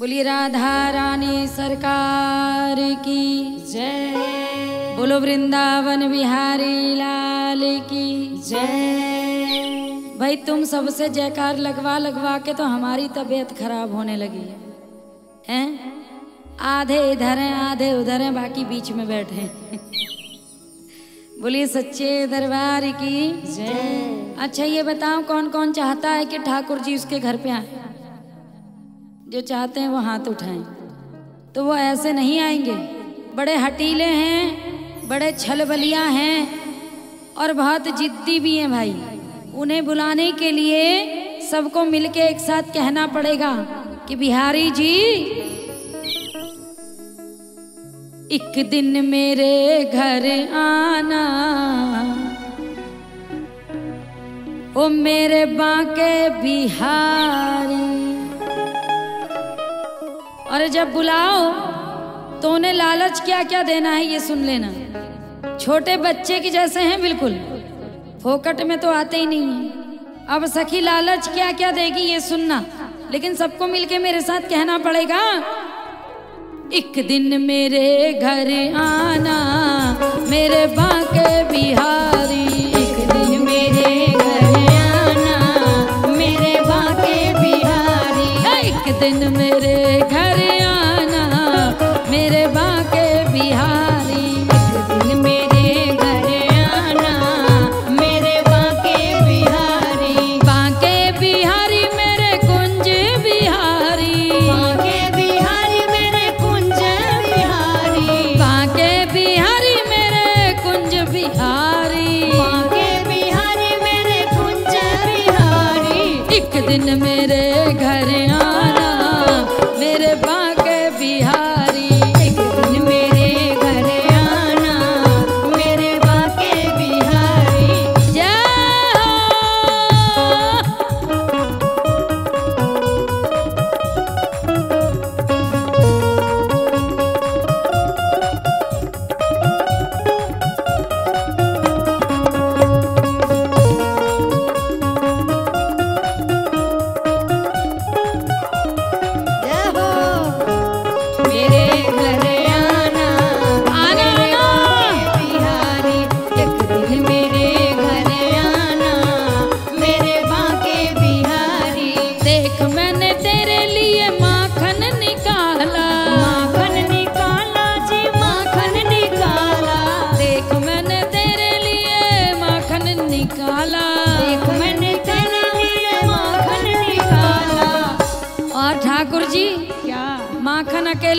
बोलिए राधा रानी सरकार की। जय। बोलो वृंदावन बिहारी लाल की। जय। भाई तुम सबसे जयकार लगवा लगवा के तो हमारी तबीयत खराब होने लगी है। हैं? आधे इधर हैं आधे उधर हैं बाकी बीच में बैठे हैं। बोलिए सच्चे दरबार की। जय। अच्छा ये बताओ कौन कौन चाहता है कि ठाकुर जी उसके घर पे आए? जो चाहते हैं वो हाथ उठाएँ। तो वो ऐसे नहीं आएँगे। बड़े हटीले हैं, बड़े छलबलिया हैं और बहुत जिद्दी भी हैं भाई। उन्हें बुलाने के लिए सबको मिलके एक साथ कहना पड़ेगा कि बिहारी जी, एक दिन मेरे घर आना, ओ मेरे बांके बिहारी। और जब बुलाओ तो उन्हें लालच क्या क्या देना है ये सुन लेना। छोटे बच्चे की जैसे हैं बिल्कुल। फोकट में तो आते ही नहीं है। अब सखी लालच क्या क्या देगी ये सुनना। लेकिन सबको मिलके मेरे साथ कहना पड़ेगा, एक दिन मेरे घर आना, मेरे बांके बिहारी दिन मेरे घर आना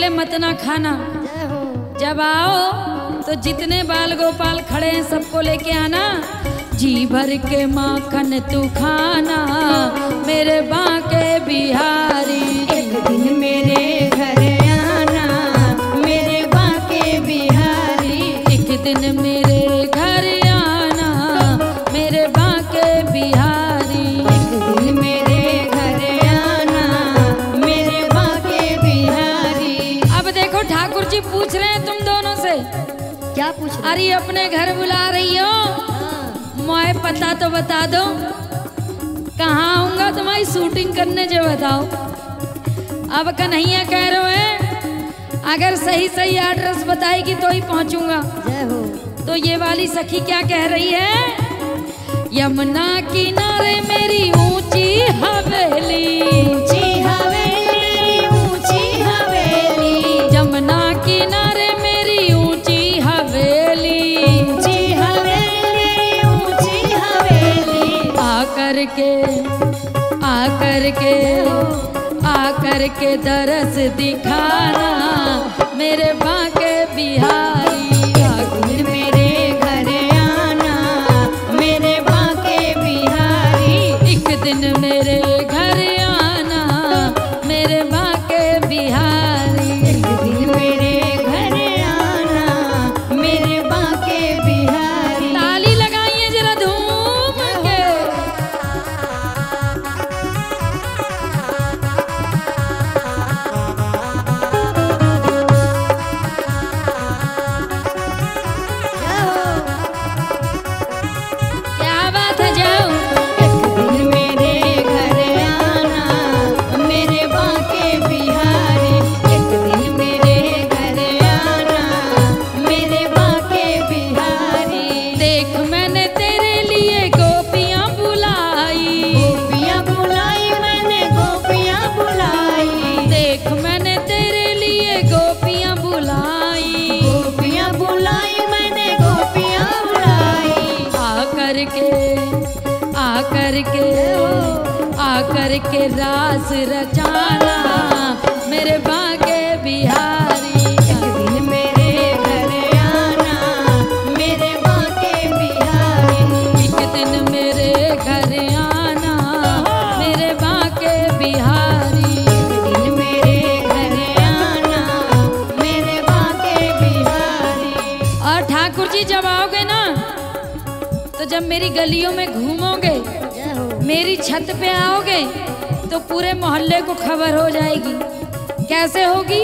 अकेले मत ना खाना। जब आओ तो जितने बाल गोपाल खड़े हैं, सबको लेके आना। जी भर के माखन तू खाना, मेरे बाके बिहारी। एक दिन मेरे घर आना, मेरे बाके बिहारी। एक दिन जी पूछ रहे हैं तुम दोनों से। क्या पूछ अरे अपने घर बुला रही हो। मोए पता तो बता दो। कहाँ आऊँगा तुम्हारी शूटिंग करने जो बताओ। अब कन्हैया कह रहे हैं अगर सही सही एड्रेस बताएगी तो ही पहुंचूँगा। तो ये वाली सखी क्या कह रही है? यमुना किनारे मेरी ऊँची हवेली। ऊँची हवेली। के दरस दिखाना मेरे बाके बिहारी आकर के ओ आकर के रास रचाना मेरे बागे बिहार। तो जब मेरी गलियों में घूमोगे मेरी छत पे आओगे तो पूरे मोहल्ले को खबर हो जाएगी। कैसे होगी?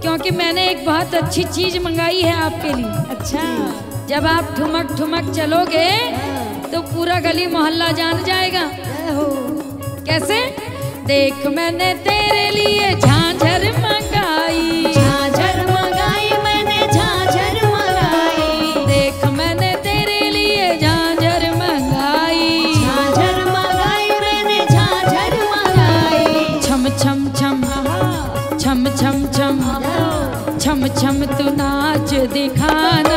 क्योंकि मैंने एक बहुत अच्छी चीज़ मंगाई है आपके लिए। अच्छा। जब आप ठुमक ठुमक चलोगे तो पूरा गली मोहल्ला जान जाएगा। कैसे? देख मैंने तेरे लिए जान 啊